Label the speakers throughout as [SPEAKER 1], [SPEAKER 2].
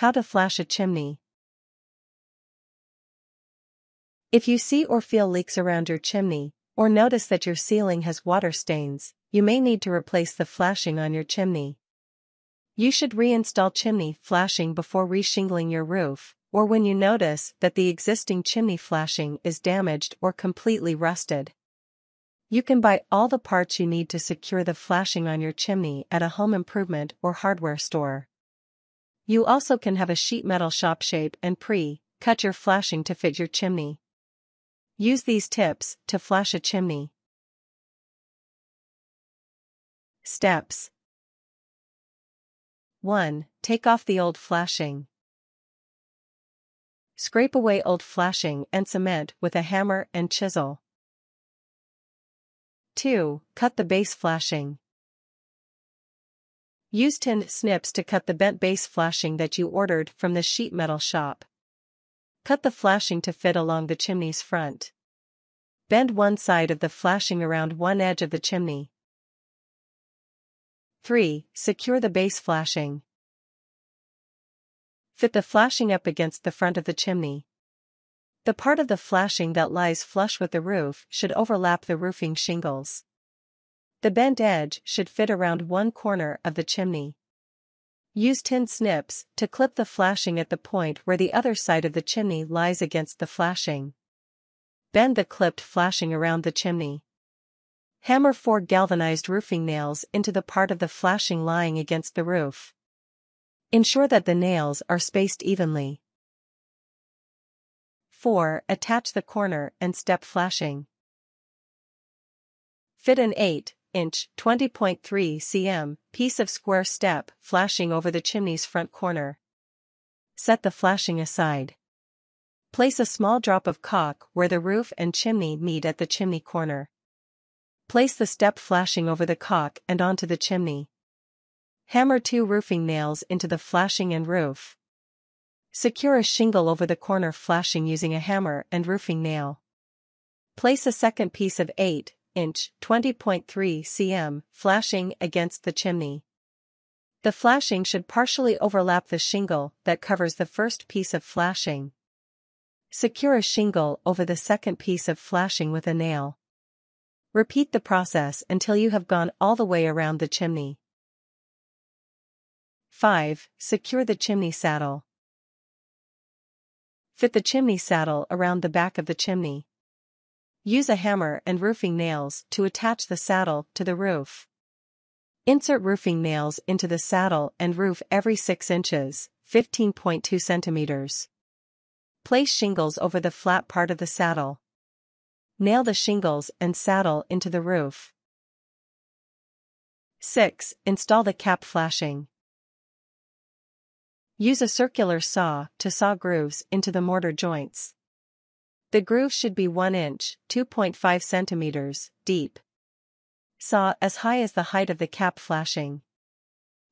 [SPEAKER 1] How to flash a chimney. If you see or feel leaks around your chimney, or notice that your ceiling has water stains, you may need to replace the flashing on your chimney. You should reinstall chimney flashing before reshingling your roof, or when you notice that the existing chimney flashing is damaged or completely rusted. You can buy all the parts you need to secure the flashing on your chimney at a home improvement or hardware store. You also can have a sheet metal shop shape and pre-cut your flashing to fit your chimney. Use these tips to flash a chimney. Steps 1. Take off the old flashing. Scrape away old flashing and cement with a hammer and chisel. 2. Cut the base flashing. Use tin snips to cut the bent base flashing that you ordered from the sheet metal shop. Cut the flashing to fit along the chimney's front. Bend one side of the flashing around one edge of the chimney. 3. Secure the base flashing. Fit the flashing up against the front of the chimney. The part of the flashing that lies flush with the roof should overlap the roofing shingles. The bent edge should fit around one corner of the chimney. Use tin snips to clip the flashing at the point where the other side of the chimney lies against the flashing. Bend the clipped flashing around the chimney. Hammer four galvanized roofing nails into the part of the flashing lying against the roof. Ensure that the nails are spaced evenly. 4. Attach the corner and step flashing. Fit an 8 inch 20.3 cm piece of square step flashing over the chimney's front corner. Set the flashing aside. Place a small drop of caulk where the roof and chimney meet at the chimney corner. Place the step flashing over the caulk and onto the chimney. Hammer two roofing nails into the flashing and roof. Secure a shingle over the corner flashing using a hammer and roofing nail. Place a second piece of 8 inch 20.3 cm flashing against the chimney. The flashing should partially overlap the shingle that covers the first piece of flashing. Secure a shingle over the second piece of flashing with a nail. Repeat the process until you have gone all the way around the chimney. 5. Secure the chimney saddle. Fit the chimney saddle around the back of the chimney. Use a hammer and roofing nails to attach the saddle to the roof. Insert roofing nails into the saddle and roof every 6 inches, 15.2 centimeters. Place shingles over the flat part of the saddle. Nail the shingles and saddle into the roof. 6. Install the cap flashing. Use a circular saw to saw grooves into the mortar joints. The groove should be 1 inch, 2.5 centimeters, deep. Saw as high as the height of the cap flashing.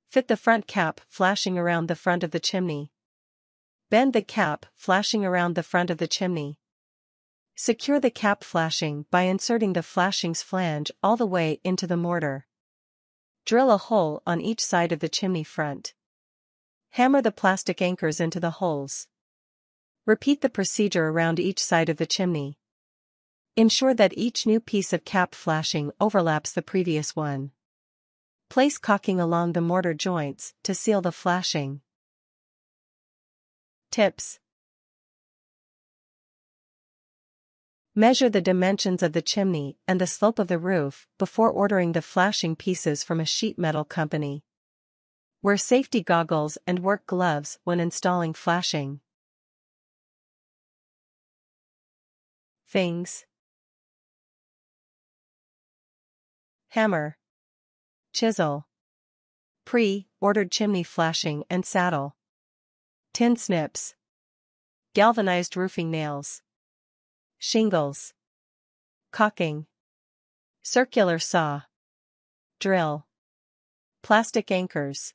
[SPEAKER 1] Fit the front cap flashing around the front of the chimney. Bend the cap flashing around the front of the chimney. Secure the cap flashing by inserting the flashing's flange all the way into the mortar. Drill a hole on each side of the chimney front. Hammer the plastic anchors into the holes. Repeat the procedure around each side of the chimney. Ensure that each new piece of cap flashing overlaps the previous one. Place caulking along the mortar joints to seal the flashing. Tips Measure the dimensions of the chimney and the slope of the roof before ordering the flashing pieces from a sheet metal company. Wear safety goggles and work gloves when installing flashing. Things. Hammer. Chisel. Pre-ordered chimney flashing and saddle. Tin snips. Galvanized roofing nails. Shingles. Caulking. Circular saw. Drill. Plastic anchors